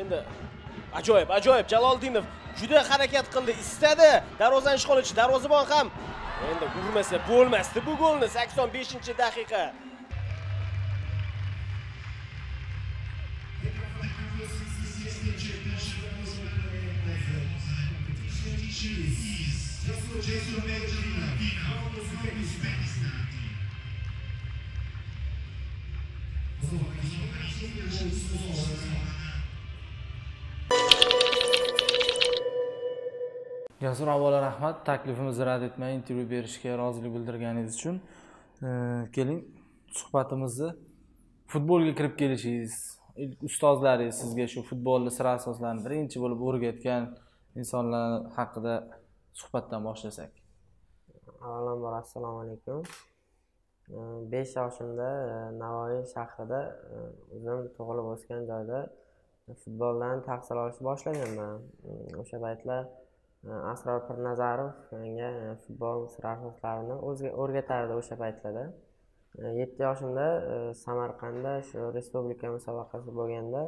endi ajoyib ajoyib jaloliddinov juda harakat qildi istadi darvozani ishg'ol etishni darvozabon ham endi urmasa bo'lmasdi bu golni 85 daqiqa jasur avvalo rahmat taklifimizni rad etmay intervyu berishga rozilik bildirganingiz uchun e, keling suhbatimizni futbolga kirib kelishingiz ilk ustozlaringiz sizga shu futbolni sir asoslarini birinchi bo'lib o'rgatgan insonlar haqida suhbatdan boshlasak. Avvalambor assalomu alaykum. E, besh yoshimda e, navoiy shahrida o'zim tug'ilib o'sgan joyda futboldan tahsil olishni boshlaganman. O'sha paytlar asror pirnazarov menga e, futbol sir asoslarini o'rgatardi o'sha paytlarda. E, yetti yoshimda e, samarqandda shu respublika musobaqasi bo'lganda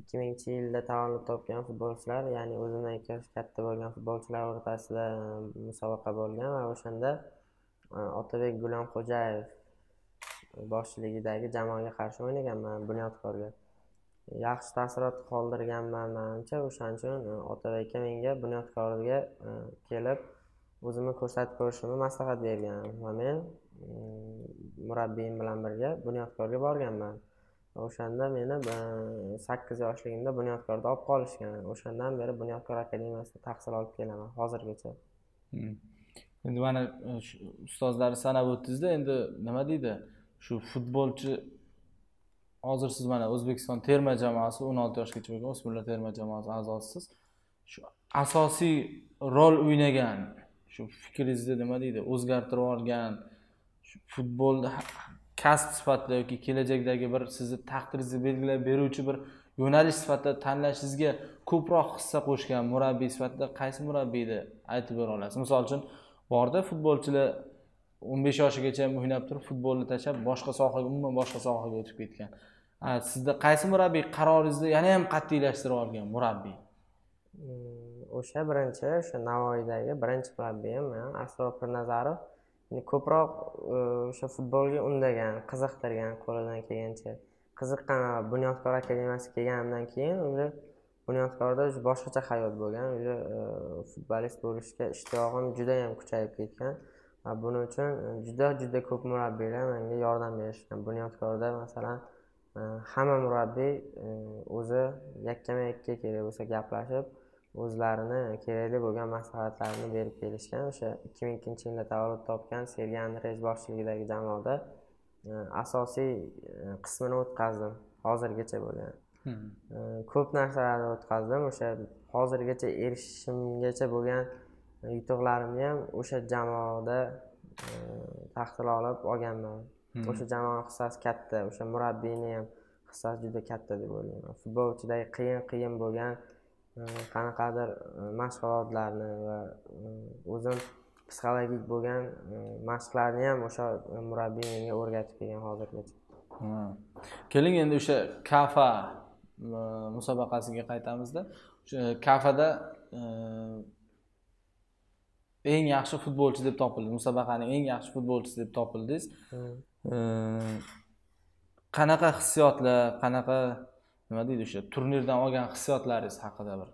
ikki mingchi yilda tavallud topgan futbolchilar ya'ni o'zimdan ikki yosh katta bo'lgan futbolchilar o'rtasida musobaqa bo'lgan va o'shanda otabek gulomxo'jayev boshchiligidagi jamoaga qarshi o'ynaganman bunyodkorga. Yaxshi taassurot qoldirganman manimcha o'shaning uchun e, otabek aka menga bunyodkorga e, kelib o'zimni ko'rsatib ko'rishimni maslahat bergan va men mm, murabbiyim bilan birga bunyodkorga borganman. O'shanda meni e, sakkiz yoshligimda bunyodkorda olib qolishgan. O'shandan beri bunyodkor akademiyasida tahsil olib kelaman hozirgacha. Hmm. Endi mana ustozlarni sanab o'tdingizda endi nima deydi? Shu futbolchi hozir siz mana o'zbekiston terma jamoasi o'n olti yoshgacha bo'lgan o'smirlar terma jamoasi a'zosisiz shu asosiy rol o'ynagan shu fikringizni nima deydi o'zgartirib yuborgan shu futbolni kasb sifatida yoki kelajakdagi bir sizni taqdiringizni belgilab beruvchi bir yo'nalish sifatida tanlashingizga ko'proq hissa qo'shgan murabbiy sifatida qaysi murabbiyni aytib bera olasiz? Misol uchun borda futbolchilar o'n besh yoshigacha o'ynab turib futbolni tashlab boshqa sohaga umuman boshqa sohaga o'tib ketgan. Sizda qaysi murabbiy qaroringizni yana ham qat'iylashtirib olgan murabbiy? Hmm, o'sha birinchi o'sha navoiydagi birinchi murabbiyim asror pirnazarov ko'proq e, o'sha futbolga undagan qiziqtirgan qo'lidan kelgancha qiziqqan bunyodkor akademiyasiga kelganimdan keyin уже bunyodkorda уже boshqacha hayot bo'lgan уже e, futbolist bo'lishga ishtiyog'im judayam kuchayib ketgan va buning uchun juda juda ko'p murabbiylar menga yordam berishgan bunyodkorda masalan hamma murabbiy e, o'zi yakkama yakka kerak bo'lsa gaplashib o'zlarini kerakli bo'lgan maslahatlarini berib kelishgan o'sha ikki ming ikkinchi yilda tavallud topgan sergey andreyevich boshchiligidagi jamoada e, asosiy e, qismini o'tkazdim hozirgacha bo'lgan hmm. ko'p narsalarni o'tkazdim o'sha hozirgacha erishishimgacha bo'lgan yutuqlarimni ham o'sha jamoada tahsil olib olganman. O'sha jamoa hissasi katta o'sha murabbiyni ham hissasi juda katta deb o'ylayman. Futbolchidagi qiyin qiyin bo'lgan e, qanaqadir e, mashg'ulotlarni va e, o'zim psixologik bo'lgan mashqlarni ham o'sha murabbiy menga o'rgatib kelgan hozirgacha. Keling endi o'sha kafa musobaqasiga qaytamizda o'sha kafada eng yaxshi futbolchi deb topildi. Musobaqaning eng yaxshi futbolchisi deb topildingiz. Hmm. Qanaqa hissiyotlar qanaqa nima deydi o'sha turnirdan olgan hissiyotlaringiz haqida bir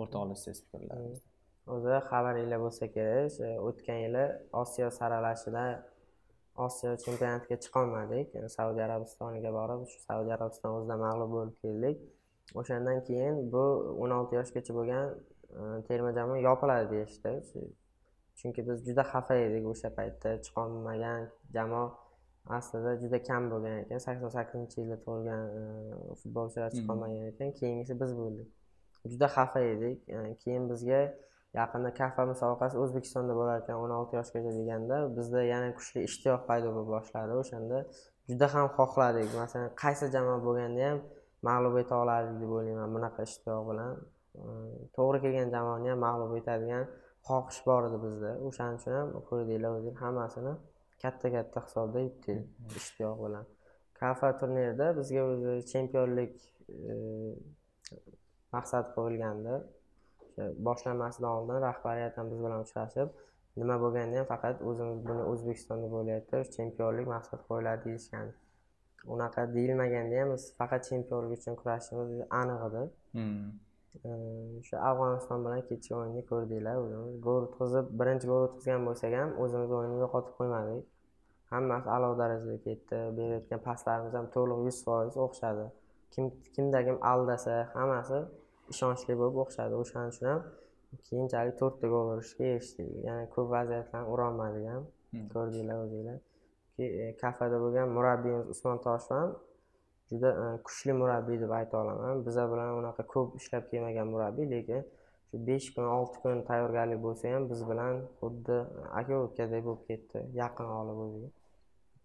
o'rtoqlashsangiz fikrlaringizni? Hmm. O'zi xabaringlar bo'lsa kerak o'tgan yili osiyo saralashida osiyo chempionatiga chiqolmadik. Saudiya arabistoniga borib shu saudiya arabiston o'zida mag'lub bo'lib keldik. O'shandan keyin bu o'n olti yoshgacha bo'lgan e, terma jamoa yopiladi deyishdi. Chunki biz juda xafa edik o'sha paytda chiqolmagan jamoa. Aslida juda kam bo'lgan ekan. Sakson sakkizinchi yilda tug'ilgan e, futbolchilar chiqolmagan ekan. Keyingisi biz bo'ldik. Juda xafa edik. Keyin bizga yaqinda kafa musobaqasi o'zbekistonda bo'lar ekan o'n olti yoshgacha deganda bizda yana kuchli ishtiyoq paydo bo'la boshladi. O'shanda juda ham xohladik. Masalan qaysi jamoa bo'lganda ham mag'lub eta olardik deb o'ylayman bunaqa ishtiyoq bilan. To'g'ri kelgan jamoani ham mag'lub etadigan xohish bor edi bizda. O'shaning uchun ham ko'rdinglar o'zinglar hammasini katta katta hisobda yutdik ishtiyoq bilan. Kafa turnirida bizga o'zi chempionlik e, maqsad qo'yilgandi. Boshlanmasidan oldin rahbariyat ham biz bilan uchrashib nima bo'lganda ham faqat o'zimiz buni o'zbekistonda bo'lyapti chempionlik maqsad qo'yiladi deyishgan unaqa deyilmaganda ham biz faqat chempionlik uchun kurashishimiz aniq edi o'sha afg'oniston bilan kechki o'yinni ko'rdinglar o'zimiz gol o'tkazib birinchi gol o'tkazgan bo'lsak ham o'zimiz o'yinni yo'qotib qo'ymadik. Hammasi a'lo darajada ketdi. Berayotgan paslarimiz ham to'liq yuz foiz o'xshadi. Kim kimda kim aldasa hammasi ishonchli bo'lib o'xshadi. O'shaning uchun ham keyinchalik to'rtta gol urishga erishdik. Ya'ni ko'p vaziyatlarni urolmadik ham. Ko'rdinglar o'zinglar. E, kafada bo'lgan murabbiyimiz usmon toshev ham juda e, kuchli murabbiy deb ayta olaman. Biza bilan unaqa ko'p ishlab kelmagan murabbiy lekin shu besh kun olti kun tayyorgarlik bo'lsa ham biz bilan xuddi e, aka ukadek bo'lib ketdi yaqin olib o'ziga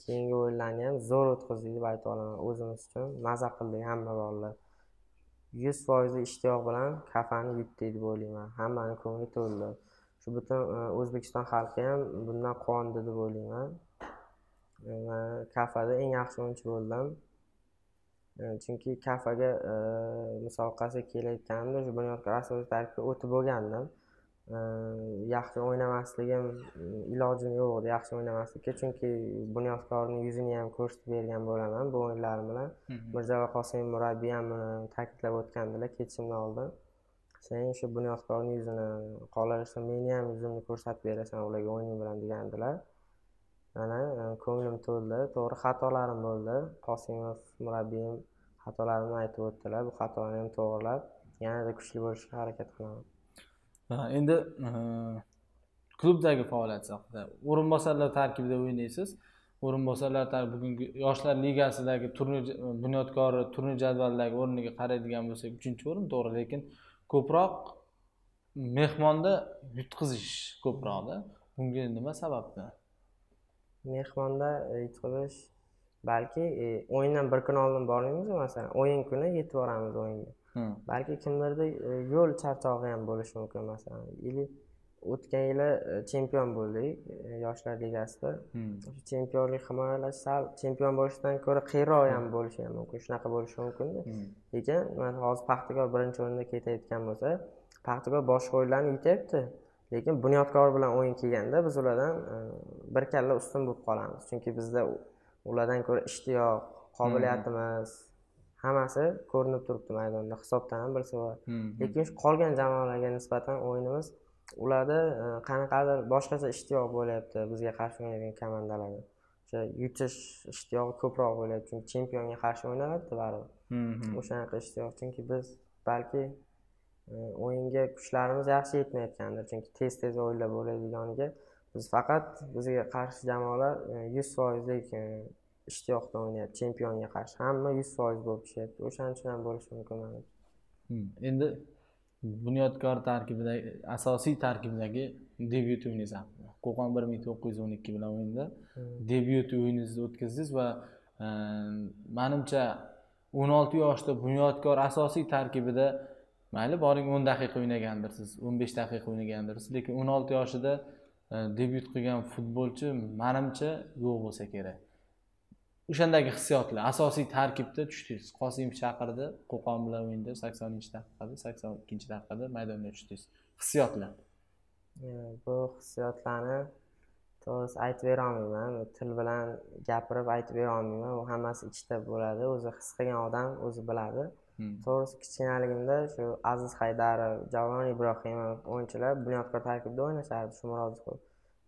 keyingi o'yinlarni ham zo'r o'tkazdik deb ayta olaman o'zimiz uchun. Maza qildik hamma bolalar. Yuz foizli ishtiyoq bilan kafani yutdik deb o'ylayman. Hammani ko'ngli to'ldi. Shu butun e, o'zbekiston xalqi ham bundan quvondi deb o'ylayman. Kafada eng yaxshi o'yinchi bo'ldim. Chunki kafaga musobaqasiga kelayotganimda shu bunyodkor asosiy tarkibga o'tib bo'lgandim. Yaxshi o'ynamasligim ilojim yo'q edi yaxshi o'ynamaslikka. Chunki bunyodkorni yuzini ham ko'rsatib bergan bo'laman bu o'yinlarim bilan. Mirjalol qosimov murabbiy ham buni ta'kidlab o'tgandilar ketishimdan oldin sen shu bunyodkorni yuzini qolaversa meni ham yuzimni ko'rsatib berasan ularga o'yining bilan degandilar. Mana ko'nglim to'ldi. To'g'ri xatolarim bo'ldi. Qosimov murabbiyim xatolarimni aytib o'tdilar. Bu xatoni ham to'g'irlab yanada kuchli bo'lishga harakat qilaman. Endi e, klubdagi faoliyat haqida o'rinbosarlar tarkibida o'ynaysiz. O'rinbosarlar bugungi yoshlar ligasidagi turnir bunyodkori turnir jadvalidagi o'rniga qaraydigan bo'lsak uchinchi o'rin to'g'ri lekin ko'proq mehmonda yutqizish ko'proqda. Bunga nima sababdan? Mehmonda yutqizish balki e, o'yindan bir kun oldin bormaymiz masalan o'yin kuni yetib boramiz o'yinga. Balki kimdirda e, yo'l charchog'i ham bo'lishi mumkin masalan или o'tgan yili e, chempion bo'ldik yoshlar ligasida. Chempionlik himoyalash sal chempion bo'lishdan ko'ra qiyinroq ham bo'lishi ham mumkin shunaqa bo'lishi mumkinda lekin hozir paxtakor birinchi o'rinda ketayotgan bo'lsa paxtakor boshqa o'yinlarni yutyapti lekin bunyodkor bilan o'yin kelganda biz ulardan bir kalla ustun bo'lib qolamiz. Chunki bizda ulardan ko'ra ishtiyoq qobiliyatimiz hammasi ko'rinib turibdi maydonda. Hisobdan ham bilsa bo'ladi lekin qolgan jamoalarga nisbatan o'yinimiz ularda e, qanaqadir boshqacha ishtiyoq bo'lyapti bizga qarshi o'ynaydigan komandalarda o'sha yutish ishtiyog'i ko'proq bo'lyapti. Chunki chempionga qarshi o'ynaladida baribir. O'shanaqa ishtiyoq. Chunki biz balki e, o'yinga kuchlarimiz yaxshi yetmayotgandir chunki tez tez o'yinlar bo'ladiganiga biz faqat bizga qarshi jamoalar e, yuz foizlik e, ishtiyoqda o'ynayapti chempionga qarshi. Hamma yuz foiz bo'lib ishlabdi o'shaning uchun ham bo'lishi mumkin hmm, endi bunyodkor tarkibidagi asosiy tarkibdagi debyut o'yiningiz haqida qo'qon bir ming to'qqiz yuz o'n ikki bilan o'yinda hmm. debyut o'yiningizni o'tkazdingiz va e, manimcha o'n olti yoshda bunyodkor asosiy tarkibida mayli boring o'n daqiqa o'ynagandirsiz o'n besh daqiqa o'ynagandirsiz lekin o'n olti yoshida e, debyut qilgan futbolchi manimcha yo'q bo'lsa kerak. O'shandagi hissiyotlar asosiy tarkibda tushdingiz. Qosimov chaqirdi qo'qon bilan o'yinda saksoninchi daqiqada sakson ikkinchi daqiqada maydonga tushdingiz. Hissiyotlar. E, bu hissiyotlarni to'g'risi aytib berolmayman. Til bilan gapirib aytib berolmayman. U hammasi ichida bo'ladi. O'zi his qilgan odam o'zi biladi. To'g'risi kichkinaligimda shu aziz haydarov javlon ibrohimov o'yinchilar bunyodkor tarkibda o'ynashardi shomurodov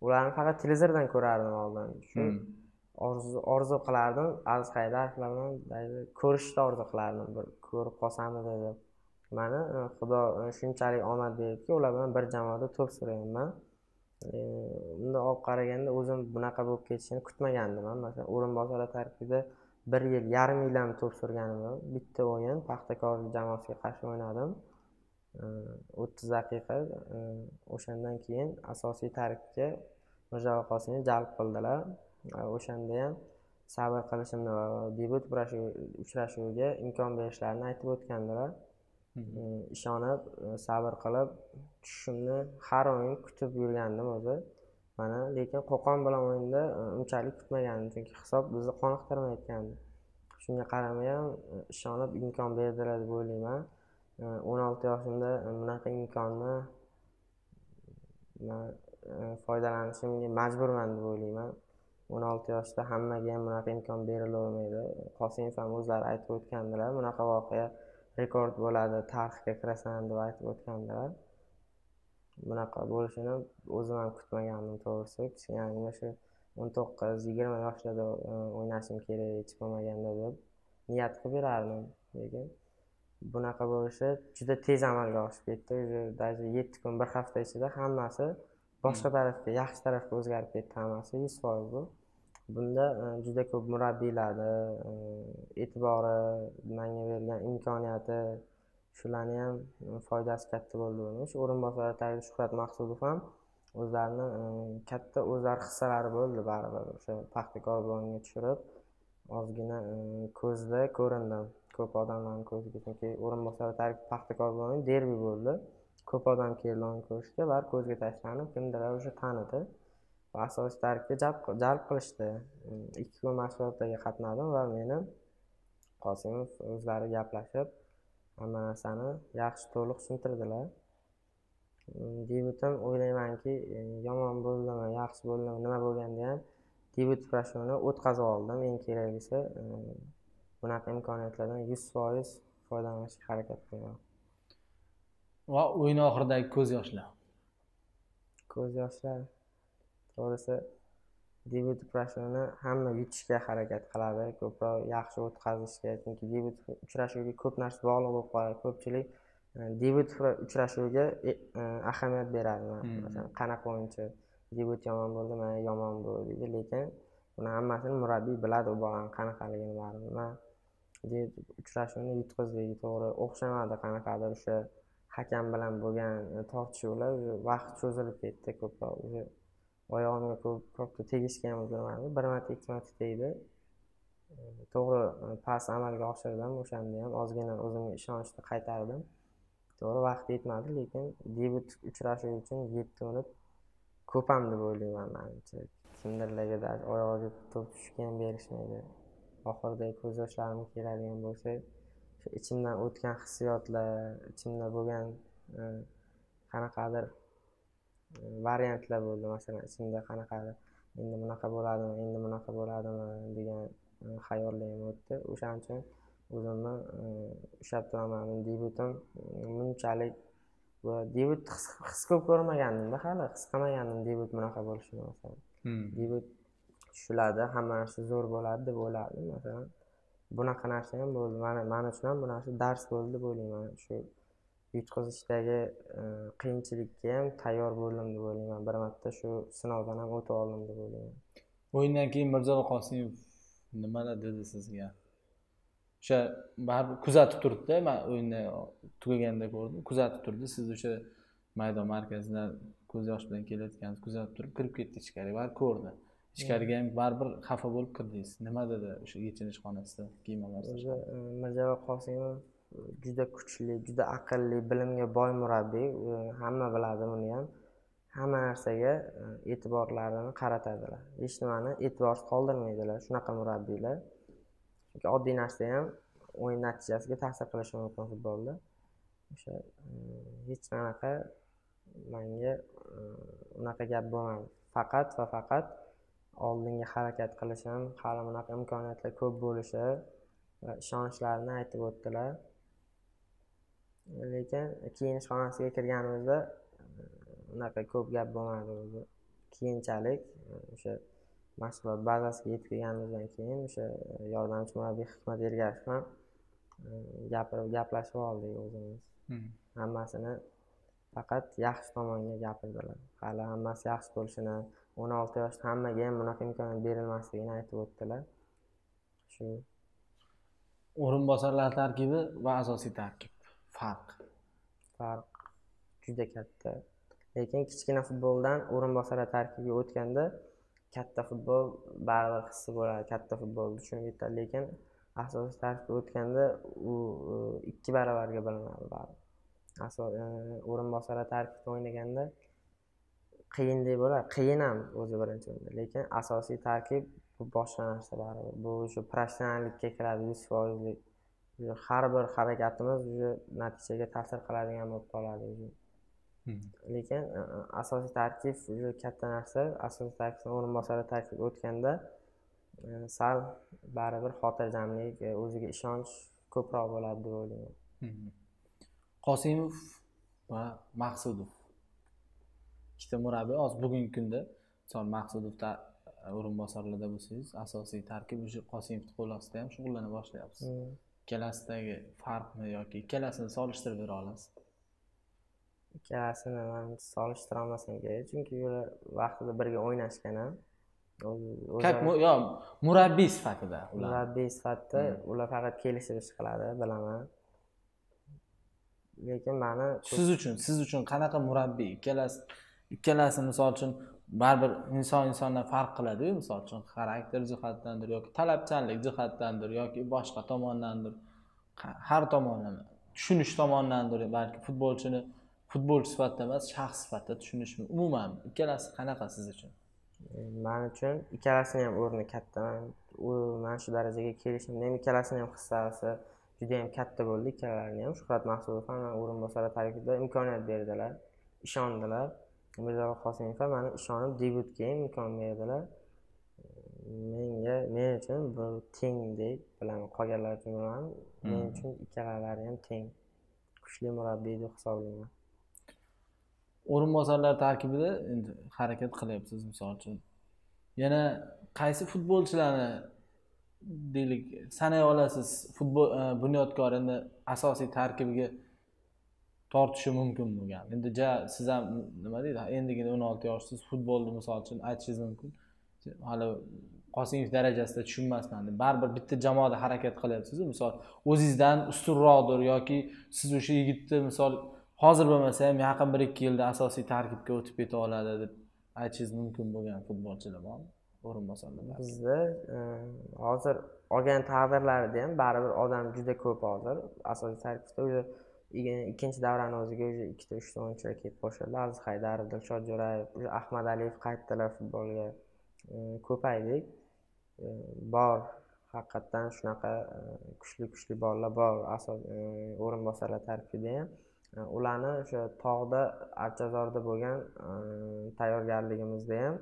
ularni faqat televizordan ko'rardim oldin. Shu hmm. orzu orzu qilardim aziz haydarovlar bilan ko'rishni orzu qilardim bir ko'rib qolsamidi deb mana e, xudo e, shunchalik omad beribdiki ular bilan bir jamoada to'p surayapman e, bunday olib qaraganda o'zim bunaqa bo'lib ketishini kutmagandim. Masalan o'rinbosarlar tarkibida bir yil yarim yil ham to'p surganim yo'q bitta o'yin paxtakor jamoasiga qarshi o'ynadim. O'ttiz daqiqa o'shandan keyin asosiy tarkibga mirjalol qosimov jalb qildilar. O'shanda ham sabr qilishimni va debyut uchrashuviga imkon berishlarini aytib o'tgandilar. Ishonib sabr qilib tushishimni har o'yin kutib yurgandim o'zi mana lekin qo'qon bilan o'yinda e, unchalik kutmagandim chunki hisob bizni qoniqtirmayotgandi. Shunga qaramay ham e, ishonib imkon berdilar deb o'ylayman. E, o'n olti yoshimda bunaqa imkonni man foydalanishimga majburman deb o'ylayman. o'n olti yoshda hammaga ham bunaqa imkon berilavermaydi. Qosimov ham o'zlari aytib o'tgandilar bunaqa voqea rekord bo'ladi tarixga kirasan deb aytib o'tgandilar. Bunaqa bo'lishini o'zim ham kutmagandim to'g'risi. Kichkinagina shu o'n to'qqiz yigirma yoshlarda e, o'ynashim kerak hech bo'lmaganda deb niyat qilib yurardim. Lekin bunaqa bo'lishi juda tez amalga oshib ketdi. Уже даже yetti kun bir hafta ichida hammasi boshqa tarafga yaxshi tarafga o'zgarib ketdi hammasi yuz foiz bu. Bunda e, juda ko'p murabbiylarni e, e'tibori manga berilgan imkoniyati shularni ham foydasi katta bo'ldi buni shu o'rinbosar tagida shuhrat maqsudov ham o'zlarini katta o'zlari hissalari bo'ldi baribir o'sha paxtakor bo'limga tushirib. Ozgina ko'zda ko'rindim ko'p odamlarni ko'ziga chunki o'rinbosar tagida paxtakor bo'limi derbi bo'ldi. Ko'p odam keldi uni ko'rishga baribir ko'zga tashlanib kimdirlar o'sha tanidi va asosiy tarkibga jalb qilishdi. Ikki kun mashg'ulotlarga qatnadim va meni qosimov o'zlari gaplashib hamma narsani yaxshi to'liq tushuntirdilar debyutim o'ylaymanki e, yomon bo'ldimi yaxshi bo'ldimi nima bo'lganda ham debyut uchrashuvini o'tkazib oldim. Eng keraklisi e, bunaqa imkoniyatlardan yuz foiz foydalanishga harakat qilaman. Va o'yin oxiridagi ko'z yoshlar. Ko'z yoshlar. To'g'risi debyut uchrashuvini hamma yutishga harakat qiladi ko'proq yaxshi o'tkazishga chunki debyut uchrashuviga ko'p narsa bog'liq bo'lib qoladi ko'pchilik e, debyut uchrashuviga e, e, ahamiyat beradi hmm. masalan qanaqa o'yinchi debyut yomon bo'ldi mana yomon bo'ldi deydi lekin buni hammasini murabbiy biladi u bolani qanaqaligini baribir man uchrashuvni yutqazdik to'g'ri o'xshamadi qanaqadir o'sha hakam bilan bo'lgan tortishuvlar vaqt cho'zilib ketdi ko'proq oyog'imga ko'p tegishga ham ulgurmadi bir marta ikki marta tegdi. To'g'ri pas amalga oshirdim o'shanda ham ozgina o'zimga ishonchni qaytardim. To'g'ri vaqt yetmadi lekin debyut uchrashuvi uchun yetti minut ko'p ham deb o'ylayman manimcha. Kimdirlarga даже oyog'iga to'p tushishga ham berishmaydi. Oxirida ko'z yoshlarim keladigan bo'lsa ichimdan o'tgan hissiyotlar ichimda bo'lgan e, qanaqadir variantlar bo'ldi. Masalan ichimda qanaqadir endi bunaqa bo'ladimi endi bunaqa bo'ladimi degan e, xayollar ham o'tdi. O'shaning uchun o'zimni e, ushlab turaman. Debyutim bunchalik debyut his qilib ko'rmagandimda hali his qilmagandim debyut bunaqa bo'lishini masalan. Hmm. debyut tushiladi hamma narsa zo'r bo'ladi deb o'ylardim masalan. Bunaqa narsa ham bo'ldi. Mana man uchun ham bu narsa dars bo'ldi deb o'ylayman. Shu yutqazishdagi e, qiyinchilikka ham tayyor bo'ldim deb o'ylayman. Bir marta shu sinovdan ham o'tib oldim deb o'ylayman. O'yindan keyin mirjalol qosimov nimalar dedi sizga? O'sha baribir kuzatib turibdida man o'yinni tugaganda ko'rdim kuzatib turdi siz o'sha maydon markazidan ko'z yosh bilan kelayotganingizni kuzatib turib kirib ketdi ichkariga baribir ko'rdi. Ichkariga ham baribir xafa bo'lib kirdingiz. Nima dedi o'sha yechinish xonasida kiyim o'zi e, mirjalol qosimov juda kuchli juda aqlli bilimga boy murabbiy hamma biladi buni ham. Hamma narsaga e, e'tiborlarini qaratadilar. Hech nimani e'tiborsiz qoldirmaydilar shunaqa murabbiylar. Chunki oddiy narsa ham o'yin natijasiga ta'sir qilishi mumkin futbolda. O'sha e, hech qanaqa manga e, unaqa gap bo'lmadi faqat va faqat oldinga harakat qilishim hali bunaqa imkoniyatlar ko'p bo'lishi va ishonchlarini aytib o'tdilar. Lekin kiyinish xonasiga kirganimizda unaqa ko'p gap bo'lmadi o'zi. Keyinchalik o'sha mashg'ulot bazasiga yetib kelganimizdan keyin o'sha yordamchi murabbiy hikmat ergashev bilan gapirib gaplashib oldik o'zimiz. Hmm. hammasini faqat yaxshi tomonga gapirdilar. Hali hammasi yaxshi bo'lishini o'n olti yoshda hammaga ham bunaqa imkoniyat berilmasligini aytib o'tdilar. Shu o'rinbosarlar tarkibi va asosiy tarkib farq. Farq. Juda katta. Lekin kichkina futboldan o'rinbosarlar tarkibiga o'tganda katta futbol baribir hissi bo'ladi katta futbolni tushunib yetadi. Lekin asosiy tarkibga o'tganda u ikki baravarga bilinadi baribir. E, o'rinbosarlar tarkibda o'ynaganda qiyindek bo'ladi qiyin ham o'zi birinchi o'rinda lekin asosiy tarkib bu boshqa narsa baribir. Bu shu professionallikka kiradi yuz foizlik. Har bir harakatimiz уже natijaga ta'sir qiladigan bo'lib qoladi уже lekin e, e, asosiy tarkib уже katta narsa. Asosiy tarkibdan o'rinbosarli tarkibga o'tganda e, sal baribir xotirjamlik o'ziga ishonch ko'proq bo'ladi deb o'ylayman. Qosimov va maqsudov. Ikkita murabbiy hozir bugungi kunda. Misol maqsudov o'rinbosarlarda bo'lsangiz asosiy tarkib уже qosimovni qo'l ostida ham shug'ullana boshlayapsiz. Hmm. Ikkalasidagi farqni yoki ikkalasini solishtirib bera olasiz? Ikkalasini man solishtira olmasam kerak chunki ular vaqtida birga o'ynashgan ham. Как yo murabbiy sifatida ular. Murabbiy sifatida hmm. ular faqat kelishib ish qiladi bilaman. Lekin mani siz uchun siz uchun qanaqa murabbiy? Ikkalasi ikkalasi misol uchun baribir inson insondan farq qiladiyu misol uchun xarakter jihatdandir yoki talabchanlik jihatdandir yoki boshqa tomondandir har tomonlama tushunish tomonidandir balki futbolchini futbolchi sifatida emas shaxs sifatida tushunish umuman ikkalasi qanaqa siz uchun? E, man uchun ikkalasini ham o'rni katta u mana shu darajaga kelishimda ham ikkalasini ham hissasi juda yam katta bo'ldi. Ikkalalarini ham shuhrat maqsudov ham o'rinbosari tarkibida imkoniyat berdilar ishondilar. Mirjalol qosimov ham mani ishonib debyutga ham imkon berdilar menga men uchun bu tengdek bilaman. Qolganlar uchun bilmadim men hmm. uchun ikkalalari ham teng kuchli murabbiy deb hisoblayman. O'rinbosarlar tarkibida endi harakat qilyapsiz misol uchun. Yana qaysi futbolchilarni deylik sanay olasiz futbol bunyodkor endi asosiy tarkibiga tortishi mumkin bo'lgan. Endi ja siz ham nima deydi endigina o'n olti yoshsiz futbolni misol uchun aytishingiz mumkin. Hali qosimov darajasida tushunmasman deb baribir bitta jamoada harakat qilyapsizu. Misol o'zingizdan ustunroqdir yoki siz o'sha yigitni misol hozir bo'lmasa ham yaqin bir ikki yilda asosiy tarkibga o'tib keta oladi deb aytishingiz mumkin bo'lgan futbolchilar bormi? O'rinbosarlar bizda e, hozir olgan taqdirlarida ham baribir odam juda ko'p hozir asosiy tarkibda. Уже ikkinchi davrani o'ziga уже ikkita uchta o'yinchilar kelib qo'shildi aziz haydarov dilshod jo'rayev уже ahmad aliyev qaytdilar futbolga. Ko'paydik. Bor. Haqiqatdan shunaqa kuchli kuchli bolalar bor. Asos o'rinbosarlar tarkibida ham. Ularni o'sha tog'da archazorda bo'lgan tayyorgarligimizda ham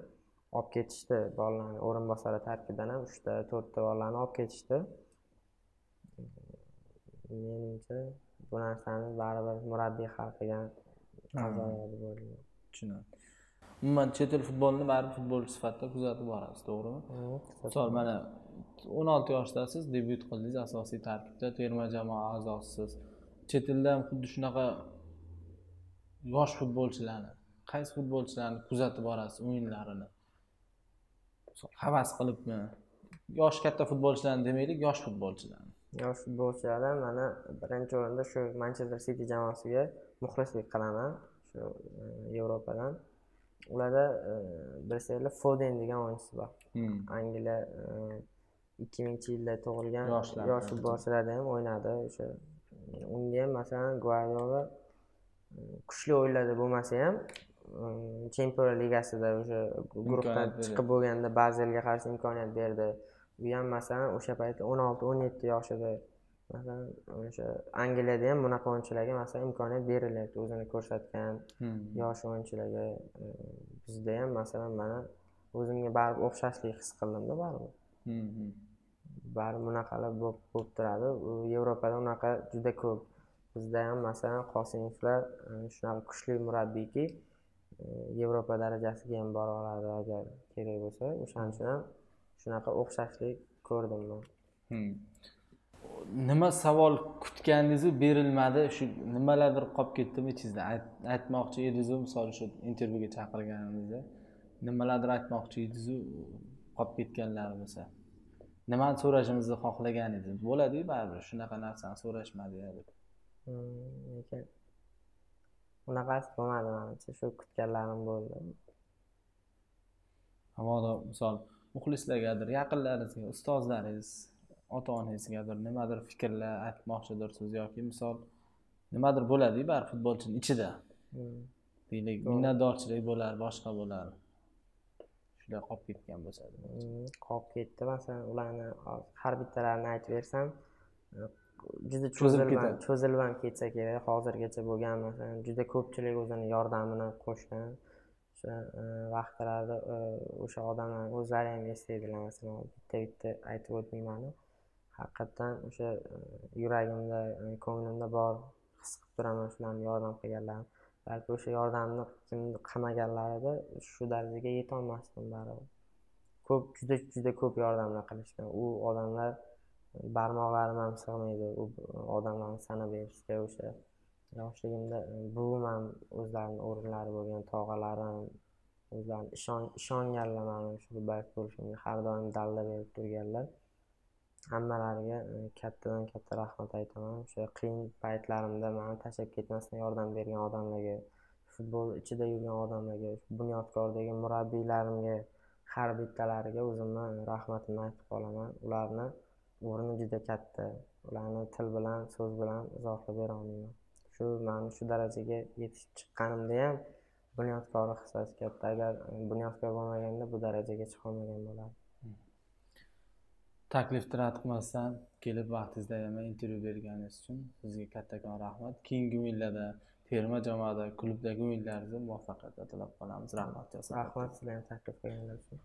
olib ketishdi. Bolalarni o'rinbosarlar tarkibidan ham uchta to'rtta bolani olib ketishdi. Menimcha bu narsani baribir murabbiy hal qilgan qazoyi deb o'ylayman tushunarli. Umuman chet el futbolini baribir futbolchi sifatida kuzatib borasiz to'g'rimi? Misol mana o'n olti yoshdasiz debyut qildingiz asosiy tarkibda terma jamoa a'zosisiz chet elda ham xuddi shunaqa yosh futbolchilarni qaysi futbolchilarni kuzatib borasiz o'yinlarini? Havas qilibmi? Yosh katta futbolchilarni demaylik yosh futbolchilarni yosh futbolchilardan mana birinchi o'rinda shu manchester siti jamoasiga muxlislik qilaman shu e, yevropadan. Ularda e, bilsanglar foden degan o'yinchisi bor. Hmm. angliya e, ikki mingchi yilda tug'ilgan yosh futbolchilarda ham o'ynadi. O'sha unga ham masalan guardiola kuchli o'yinlarda bo'lmasa ham chempionlar ligasida o'sha guruhdan chiqib bo'lganda bazelga qarshi imkoniyat berdi u ham masalan o'sha paytda o'n olti o'n yetti yoshida masalan o'sha angliyada ham bunaqa o'yinchilarga masalan imkoniyat berilyapti o'zini ko'rsatgan hmm. yosh o'yinchilarga. Bizda ham masalan mana o'zimga baribir o'xshashlik his qildimda baribir. Hmm, hmm. baribir bunaqalar bo'lib turadi. Yevropada unaqa juda ko'p. Bizda ham masalan qosimovlar shunaqa kuchli murabbiyki yevropa darajasiga ham bora oladi agar kerak bo'lsa. O'shaning uchun ham shunaqa o'xshashlik ko'rdim man hmm. nima savol kutgandingizu berilmadi. Shu nimalardir qolib ketdimi ichingizda? Aytmoqchi edingizu misol shu intervyuga chaqirganimizda nimalardir aytmoqchi edingizu qolib ketganlari bo'lsa nimani so'rashimizni xohlagan edingiz? Bo'ladiyu baribir shunaqa narsani so'rashmadi deb. Hmm, lekin unaqasi bo'lmadi manimcha shu kutganlarim bo'ldi. Mabodo misol muxlislargadir yaqinlaringizga ustozlaringiz ota onangizgadir nimadir fikrlar aytmoqchidirsiz yoki misol nimadir bo'ladiyu baribir futbolchini ichida. Hmm. deylik minnatdorchilik bo'lar boshqa bo'lar. Shular qolib ketgan bo'lsa hmm, qolib ketdi. Masalan ularni har bittalarini aytib bersam juda cho'zilib ham ketsa kerak hozirgacha bo'lgan masalan juda ko'pchilik o'zini yordamini qo'shgan o'sha e, vaqtlarda e, o'sha odamlar o'zlari ham eslaydilar. Masalan bitta bitta aytib o'tmaymanu. Haqiqatdan o'sha e, yuragimda ko'nglimda bor his qilib turaman shularni yordam qilganlarini balki o'sha yordamni kimni qilmaganlarida shu darajaga yetolmasdim baribir. Ko'p juda juda ko'p yordamlar qilishgan. U odamlar barmoqlarim ham sig'maydi u odamlarni sanab berishga o'sha yoshligimda e, buvim ham o'zlarini o'rinlari bo'lgan tog'alarim o'zlarini ishonganlar mani shu futbolchi bo'lishimga har doim dalda berib turganlar. Hammalariga e, kattadan katta rahmat aytaman. O'sha qiyin paytlarimda mani tashlab ketmasdan yordam bergan odamlarga futbol ichida yurgan odamlarga bunyodkordagi murabbiylarimga har bittalariga o'zimni rahmatimni aytib qolaman. Ularni o'rni juda katta ularni til bilan so'z bilan izohlab bera olmayman. Shu mani shu darajaga yetib chiqqanimda ham bunyodkorni hissasi katta. Agar bunyodkor bo'lmaganda bu darajaga chiqolmagan bo'lardim. Taklifni rad qilmasdan kelib vaqtingizda ham intervyu berganingiz uchun sizga kattakon rahmat. Keyingi o'yinlarda terma jamoada klubdagi o'yinlaringizda muvaffaqiyatlar tilab qolamiz. Rahmat rahmat sizlarni taklif qilganlar uchun